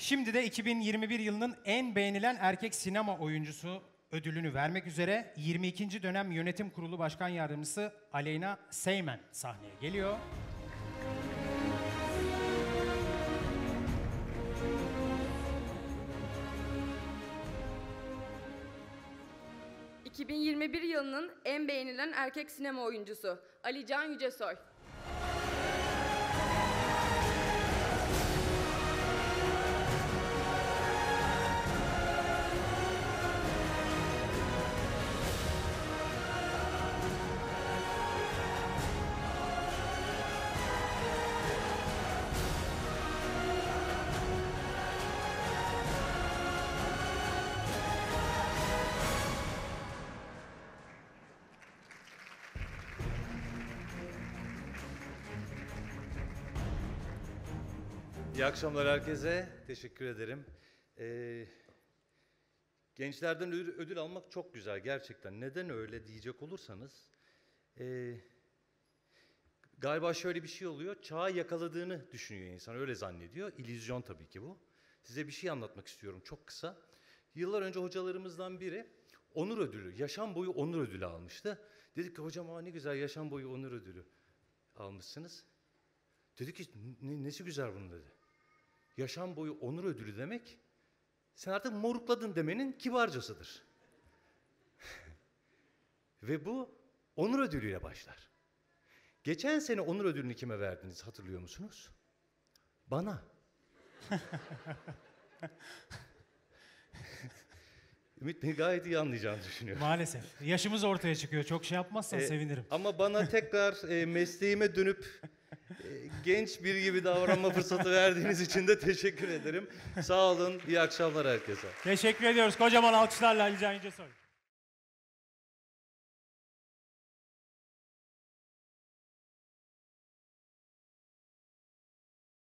Şimdi de 2021 yılının en beğenilen erkek sinema oyuncusu ödülünü vermek üzere 22. dönem yönetim kurulu başkan yardımcısı Aleyna Seymen sahneye geliyor. ...2021 yılının en beğenilen erkek sinema oyuncusu Ali Can Yücesoy. İyi akşamlar herkese. Teşekkür ederim. Ee, gençlerden ödül, almak çok güzel gerçekten. Neden öyle diyecek olursanız... ee, galiba şöyle bir şey oluyor. Çağı yakaladığını düşünüyor insan. Öyle zannediyor. İllüzyon tabii ki bu. Size bir şey anlatmak istiyorum çok kısa. Yıllar önce hocalarımızdan biri onur ödülü, yaşam boyu onur ödülü almıştı. Dedik ki hocam aa ne güzel yaşam boyu onur ödülü almışsınız. Dedi ki "Ne- nesi güzel bunun dedi. Yaşam boyu onur ödülü demek sen artık morukladın demenin kibarcasıdır. Ve bu onur ödülüyle başlar. Geçen sene onur ödülünü kime verdiniz hatırlıyor musunuz? Bana. Ümit beni gayet iyi anlayacağını düşünüyorum. Maalesef. Yaşımız ortaya çıkıyor. Çok şey yapmazsan Ee, sevinirim. Ama bana tekrar e, mesleğime dönüp genç biri gibi davranma fırsatı verdiğiniz için de teşekkür ederim. Sağ olun, iyi akşamlar herkese. Teşekkür ediyoruz. Kocaman alkışlarla Ali Can Yücesoy.